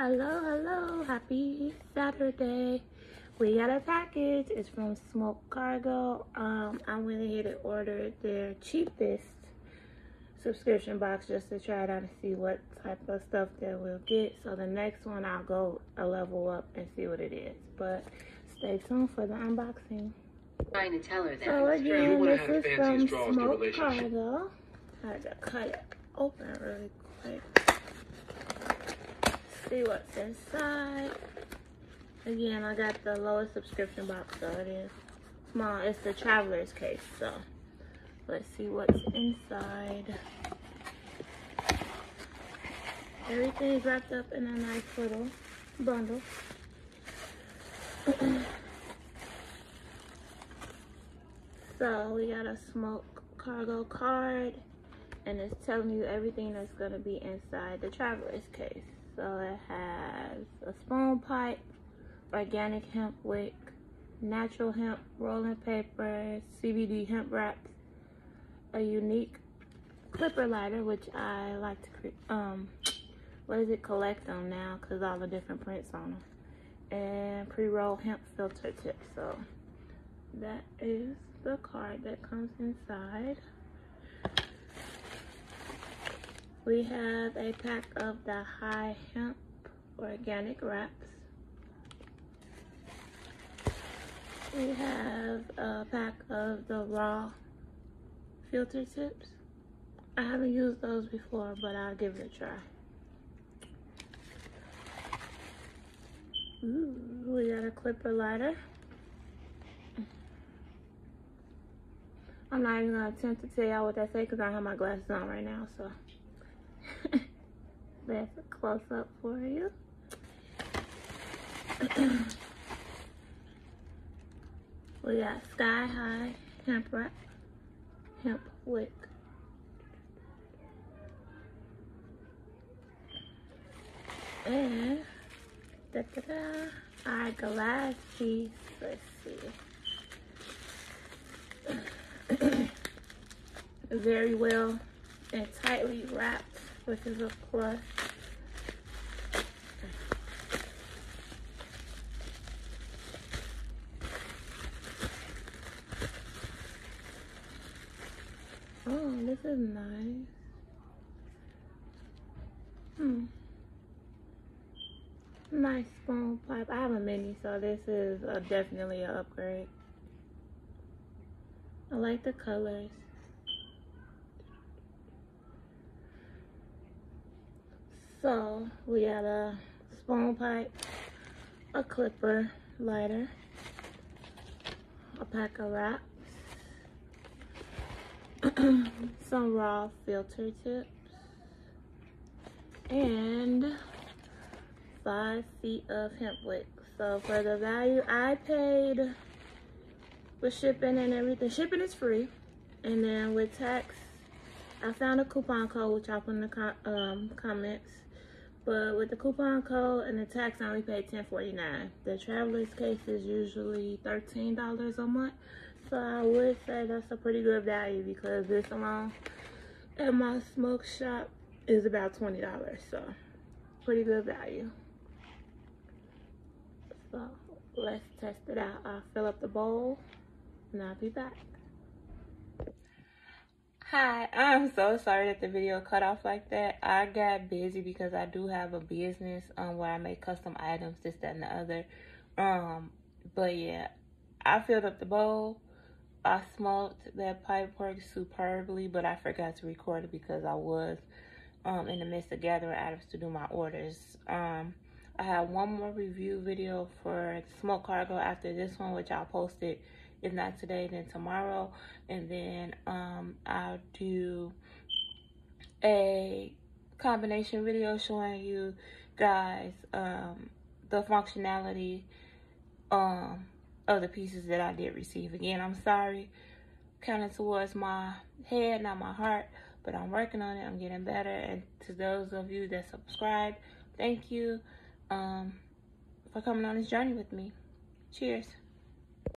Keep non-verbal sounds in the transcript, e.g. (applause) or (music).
Hello, hello, happy Saturday. We got a package. It's from Smoke Cargo. Um, I went ahead and ordered their cheapest subscription box just to try it out and see what type of stuff that we'll get. So the next one I'll go a level up and see what it is. But stay tuned for the unboxing. Trying to tell her that. So again, this is from Smoke. Cargo. I had to cut it open really quick. See what's inside. Again, I got the lowest subscription box, so it is small. It's the traveler's case, so let's see what's inside. Everything's wrapped up in a nice little bundle. (clears throat) So we got a smoke cargo card and it's telling you everything that's gonna be inside the traveler's case. So it has a spoon pipe, organic hemp wick, natural hemp rolling paper, CBD hemp wraps, a unique clipper lighter, which I like to, um, what is it, collect on now because all the different prints on them, and pre-roll hemp filter tips. So that is the card that comes inside. We have a pack of the high hemp organic wraps. We have a pack of the raw filter tips. I haven't used those before, but I'll give it a try. Ooh, we got a clipper lighter. I'm not even gonna attempt to tell y'all what that say because I don't have my glasses on right now, so that's a close up for you. (clears throat) we got sky high hemp wrap, hemp wick. And da da da, our glass piece. Let's see. (clears throat) very well and tightly wrapped, is a plus. Oh, this is nice. Hmm. Nice spoon pipe. I have a mini, so this is uh definitely an upgrade. I like the colors. So we got a spoon pipe, a clipper lighter, a pack of wraps, (clears throat) some raw filter tips, and five feet of hemp wick. So for the value I paid with shipping and everything, shipping is free. And then with tax, I found a coupon code, which I'll put in the com um, comments. But with the coupon code and the tax, I only paid $10.49. The traveler's case is usually $13 a month. So I would say that's a pretty good value because this alone at my smoke shop is about $20. So pretty good value. So let's test it out. I'll fill up the bowl and I'll be back. Hi, I'm so sorry that the video cut off like that. I got busy because I do have a business um where I make custom items, this, that, and the other. Um, but yeah, I filled up the bowl. I smoked that pipe worked superbly, but I forgot to record it because I was um in the midst of gathering items to do my orders. Um, I have one more review video for Smoke Cargo after this one, which I'll post it if not today then tomorrow and then um i'll do a combination video showing you guys um the functionality um of the pieces that i did receive. Again i'm sorry counting towards my head not my heart but i'm working on it. I'm getting better. And to those of you that subscribe thank you um for coming on this journey with me. Cheers